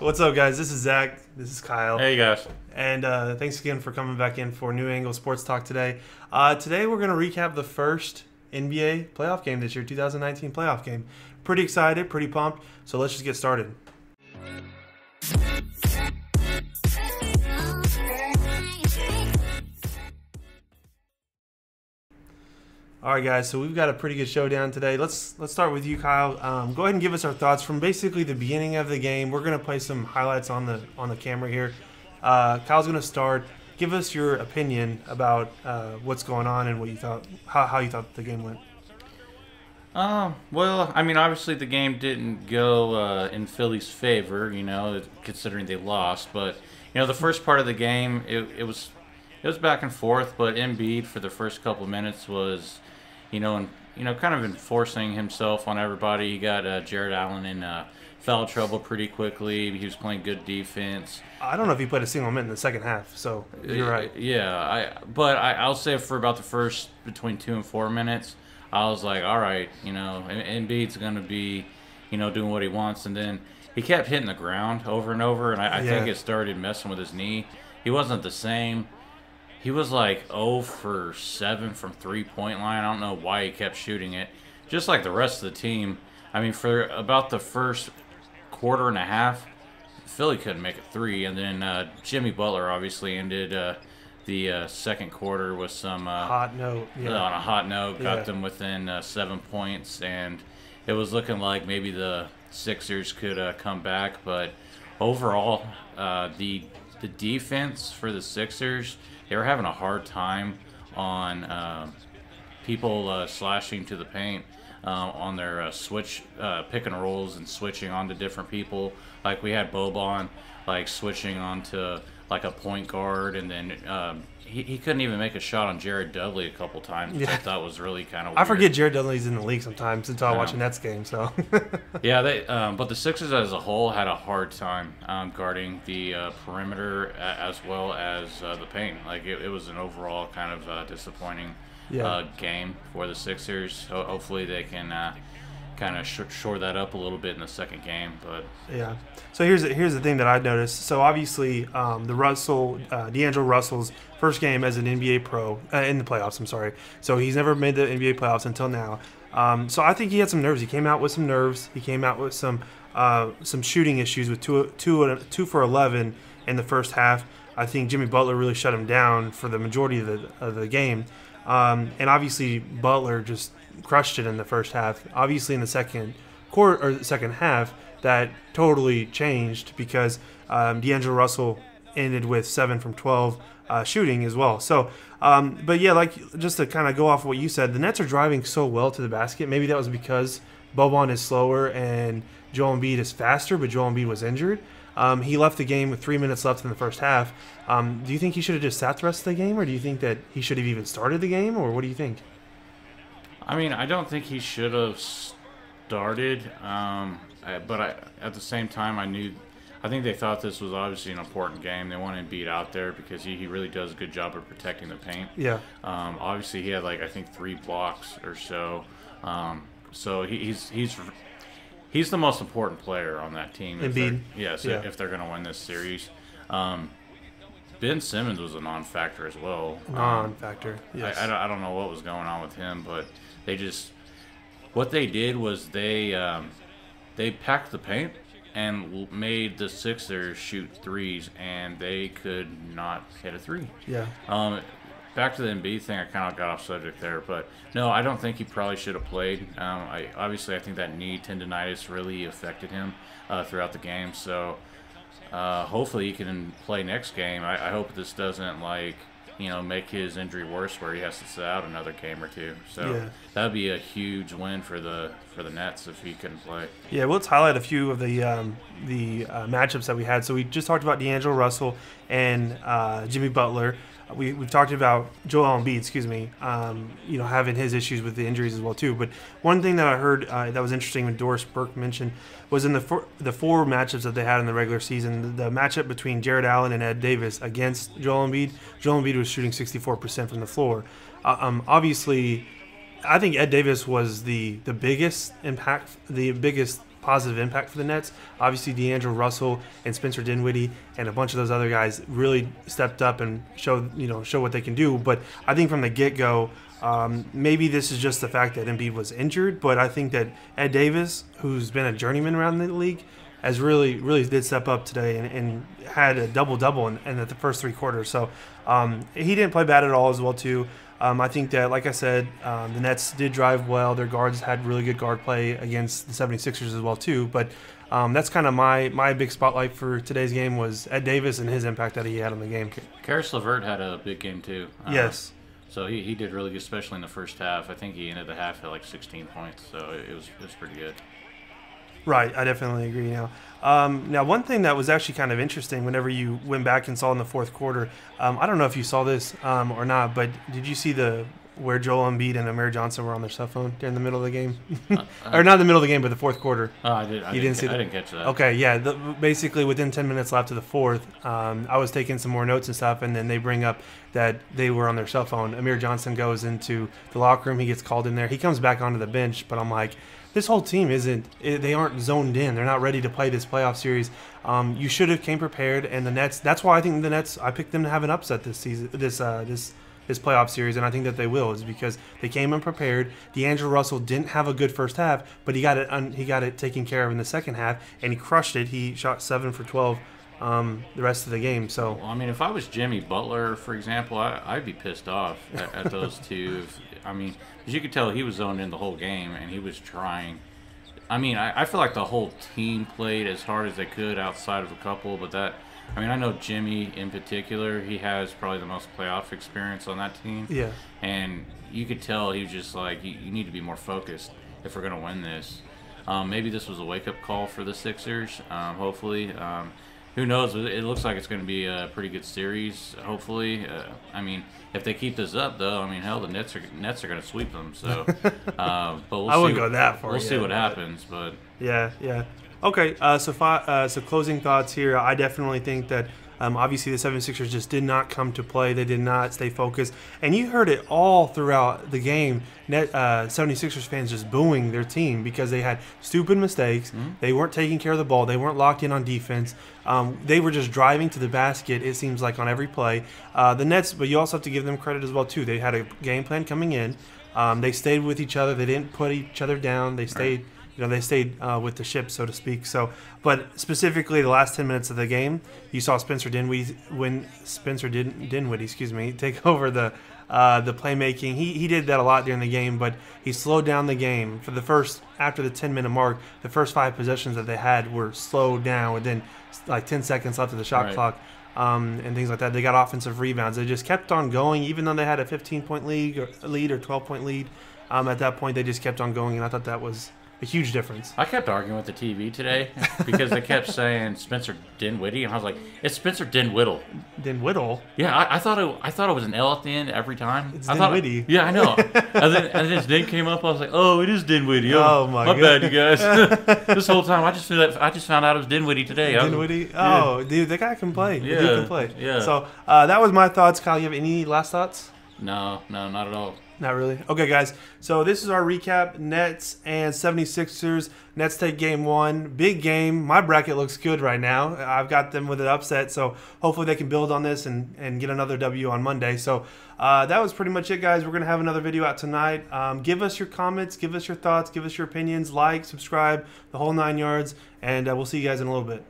What's up, guys? This is Zach. This is Kyle. Hey guys. And uh, thanks again for coming back in for New Angle Sports Talk today. Uh, today we're going to recap the first NBA playoff game this year, 2019 playoff game. Pretty excited, pretty pumped. So let's just get started. All right, guys. So we've got a pretty good showdown today. Let's let's start with you, Kyle. Um, go ahead and give us our thoughts from basically the beginning of the game. We're gonna play some highlights on the on the camera here. Uh, Kyle's gonna start. Give us your opinion about uh, what's going on and what you thought, how, how you thought the game went. Um, well, I mean, obviously the game didn't go uh, in Philly's favor, you know, considering they lost. But you know, the first part of the game, it, it was it was back and forth. But Embiid for the first couple minutes was, you know, and you know, kind of enforcing himself on everybody. He got uh, Jarrett Allen in uh, foul trouble pretty quickly. He was playing good defense. I don't know if he played a single minute in the second half, so you're right. Yeah, I but I, I'll say for about the first between two and four minutes, I was like, all right, you know, Embiid's gonna be, you know, doing what he wants, and then he kept hitting the ground over and over, and I, I Yeah. think it started messing with his knee. He wasn't the same. He was like 0 for 7 from three point line. I don't know why he kept shooting it. Just like the rest of the team. I mean, for about the first quarter and a half, Philly couldn't make a three, and then uh, Jimmy Butler obviously ended uh, the uh, second quarter with some uh, Hot note. Yeah. on a hot note, got Yeah. them within uh, seven points, and it was looking like maybe the Sixers could uh, come back. But overall, uh, the the defense for the Sixers, they were having a hard time on uh, people uh, slashing to the paint uh, on their uh, switch uh, pick and rolls and switching onto different people. Like we had Boban, like switching onto like a point guard, and then um, he, he couldn't even make a shot on Jared Dudley a couple times, which I thought was really kind of. I forget Jared Dudley's in the league sometimes until I I watch a. Nets game. So Yeah, they. Um, but the Sixers as a whole had a hard time um, guarding the uh, perimeter as well as uh, the paint. Like it, it was an overall kind of uh, disappointing Yeah. uh, game for the Sixers. Ho- hopefully they can uh, kind of sh- shore that up a little bit in the second game. But Yeah. So here's here's the thing that I noticed. So obviously, um, the Russell, uh, D'Angelo Russell's first game as an NBA pro uh, in the playoffs. I'm sorry. So he's never made the NBA playoffs until now. Um, so I think he had some nerves. He came out with some nerves. He came out with some uh, some shooting issues with two two two for eleven in the first half. I think Jimmy Butler really shut him down for the majority of the of the game. Um, and obviously Butler just crushed it in the first half. Obviously in the second quarter or second half, that totally changed because um, D'Angelo Russell ended with seven from twelve uh, shooting as well. So, um, but yeah, like just to kind of go off what you said, the Nets are driving so well to the basket. Maybe that was because Boban is slower and Joel Embiid is faster, but Joel Embiid was injured. Um, he left the game with three minutes left in the first half. Um, do you think he should have just sat the rest of the game, or do you think that he should have even started the game, or what do you think? I mean, I don't think he should have started. Um, but I, at the same time, I knew. I think they thought this was obviously an important game. They wanted Embiid out there because he, he really does a good job of protecting the paint. Yeah, Um, obviously, he had like I think three blocks or so. Um, so he, he's he's he's the most important player on that team. Yes, Yeah. if they're going to win this series. Um, ben Simmons was a non-factor as well. Um, non-factor. Yes. I, I, don't, I don't know what was going on with him, but they just what they did was they um, they packed the paint and made the Sixers shoot threes, and they could not hit a three. yeah. Um, back to the Embiid thing, I kind of got off subject there, but no, I don't think he probably should have played. Um, I obviously I think that knee tendonitis really affected him uh, throughout the game, so uh, hopefully he can play next game. I, I hope this doesn't like you know make his injury worse where he has to sit out another game or two. So Yeah. that'd be a huge win for the for the Nets if he couldn't play. Yeah, well, let's highlight a few of the um, the uh, matchups that we had. So we just talked about D'Angelo Russell and uh, Jimmy Butler. We, we've talked about Joel Embiid, excuse me, um, you know, having his issues with the injuries as well too. But one thing that I heard uh, that was interesting when Doris Burke mentioned was in the four, the four matchups that they had in the regular season, the, the matchup between Jarrett Allen and Ed Davis against Joel Embiid. Joel Embiid was shooting 64% from the floor. Uh, um, obviously, I think Ed Davis was the the biggest impact, the biggest positive impact for the Nets. Obviously, D'Angelo Russell and Spencer Dinwiddie and a bunch of those other guys really stepped up and showed you know show what they can do. But I think from the get go. Um, maybe this is just the fact that Embiid was injured, but I think that Ed Davis, who's been a journeyman around the league, has really, really did step up today and, and had a double double in, in, the first three quarters. So um, he didn't play bad at all as well too. Um, I think that, like I said, um, the Nets did drive well. Their guards had really good guard play against the 76ers as well too. But um, that's kind of my my big spotlight for today's game was Ed Davis and his impact that he had on the game. Caris LeVert had a big game too. Uh, yes. So he, he did really good, especially in the first half. I think he ended the half at like 16 points, so it was it was pretty good. Right, I definitely agree. Now, um, now one thing that was actually kind of interesting whenever you went back and saw in the fourth quarter, um, I don't know if you saw this um, or not, but did you see the where Joel Embiid and Amir Johnson were on their cell phone during the middle of the game, uh, or not the middle of the game, but the fourth quarter? Oh, I did. I you didn't, didn't see. That? I didn't catch that. Okay, yeah. The, basically, within ten minutes left of the fourth, um, I was taking some more notes and stuff, and then they bring up that they were on their cell phone. Amir Johnson goes into the locker room. He gets called in there. He comes back onto the bench, but I'm like this whole team isn't they aren't zoned in they're not ready to play this playoff series um, you should have came prepared and the nets that's why i think the nets i picked them to have an upset this season this uh, this this playoff series and i think that they will is because they came unprepared d'angelo russell didn't have a good first half but he got it un, he got it taken care of in the second half and he crushed it he shot 7 for 12 um, the rest of the game. So well, I mean, if I was Jimmy Butler, for example, I, would be pissed off at, at those two. If, I mean, as you could tell, he was zoned in the whole game, and he was trying. I mean, I, I feel like the whole team played as hard as they could outside of a couple, but that. I mean, I know Jimmy in particular. He has probably the most playoff experience on that team. Yeah. And you could tell he was just like, you, you need to be more focused if we're going to win this. Um, maybe this was a wake up call for the Sixers. Um, hopefully. Um, who knows? It looks like it's going to be a pretty good series. Hopefully, uh, I mean, if they keep this up, though, I mean, hell, the Nets are Nets are going to sweep them. So, uh, but we'll I wouldn't go that far. We'll see what happens, but yeah, yeah. Okay, uh, so fi- uh, so closing thoughts here. I definitely think that um, obviously, the 76ers just did not come to play. They did not stay focused. And you heard it all throughout the game. Net, uh, 76ers fans just booing their team because they had stupid mistakes. Mm-hmm. They weren't taking care of the ball. They weren't locked in on defense. Um, they were just driving to the basket, it seems like, on every play. Uh, the Nets, but you also have to give them credit as well, too. They had a game plan coming in. Um, they stayed with each other. They didn't put each other down. They stayed. Right you know they stayed uh, with the ship, so to speak. So, but specifically the last ten minutes of the game, you saw Spencer Dinwiddie when Spencer Din, Dinwiddie, excuse me, take over the uh, the playmaking. He he did that a lot during the game, but he slowed down the game for the first after the ten minute mark. The first five possessions that they had were slowed down within like ten seconds left of the shot right. clock. Um, and things like that. They got offensive rebounds. They just kept on going, even though they had a 15 point lead or lead or 12 point lead. Um, at that point, they just kept on going, and I thought that was a huge difference. I kept arguing with the TV today because they kept saying Spencer Dinwiddie, and I was like, "It's Spencer Dinwiddle." Dinwiddle. Yeah, I, I, thought it. I thought it was an L at the end every time. It's I Dinwiddie. Thought, yeah, I know. and, then, and then his name came up. I was like, "Oh, it is Dinwiddie." Oh, oh my, my bad, you guys. this whole time, I just feel that I just found out it was Dinwiddie today. Dinwiddie. Was, oh, yeah. dude, that guy can play. Yeah, he can play. Yeah. So uh, that was my thoughts. Kyle, you have any last thoughts? No, no, not at all. Not really. Okay, guys. So this is our recap. Nets and 76ers. Nets take game one. Big game. My bracket looks good right now. I've got them with an upset. So hopefully they can build on this and, and get another W on Monday. So uh, that was pretty much it, guys. We're going to have another video out tonight. Um, give us your comments. Give us your thoughts. Give us your opinions. Like, subscribe, the whole nine yards. And uh, we'll see you guys in a little bit.